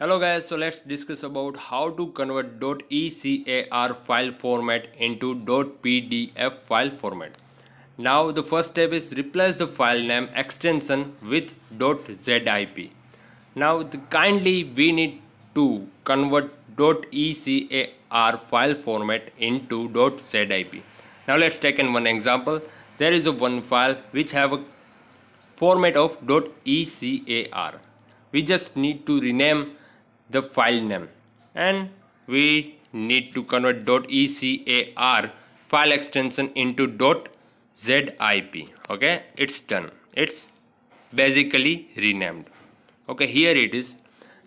Hello guys, so let's discuss about how to convert .ecar file format into .pdf file format. Now the first step is replace the file name extension with .zip. Now the, kindly we need to convert .ecar file format into .zip. Now let's take in one example. There is a one file which have a format of .ecar. We just need to rename the file name. And we need to convert .ecar file extension into .zip okay it's done. It's basically renamed. Okay here it is.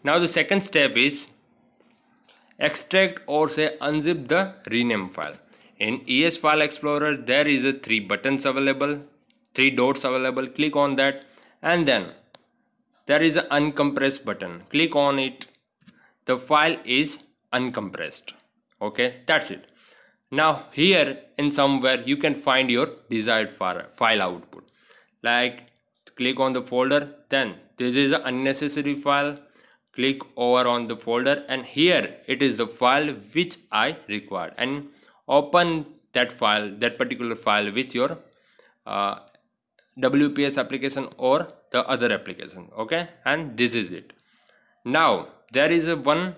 Now the second step is extract or say unzip the rename file. In es file explorer there is a three buttons available three dots available. Click on that. And then there is an uncompress button. Click on it the file is uncompressed. Okay that's it. Now here in somewhere you can find your desired file output. Like click on the folder then this is an unnecessary file. Click over on the folder and here it is the file which I required. And open that file that particular file with your uh, WPS application or the other application. Okay and this is it. Now there is a one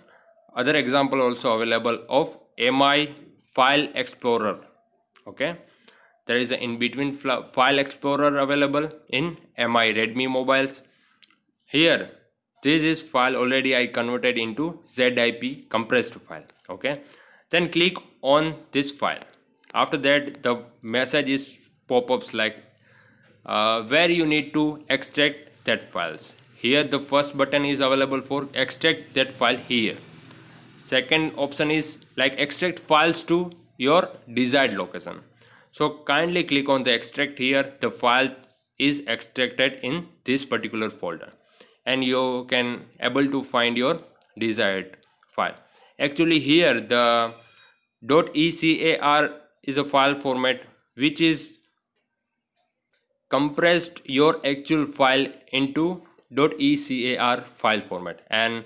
other example also available of mi file explorer. Okay? There is an in between file explorer available in mi redmi mobiles. Here this is file already i converted into zip compressed file. Okay? Then click on this file. After that the message is pop-ups like uh, where you need to extract that files here the first button is available for extract that file here. Second option is like extract files to your desired location. So kindly click on the extract here. The file is extracted in this particular folder. And you can able to find your desired file. Actually here the .ecar is a file format which is compressed your actual file into .ecar file format. And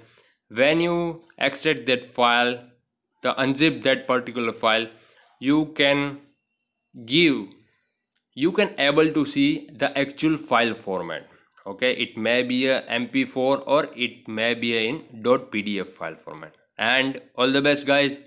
when you extract that file the unzip that particular file you can give you can able to see the actual file format. Okay it may be a mp4 or it may be a in .pdf file format. And all the best guys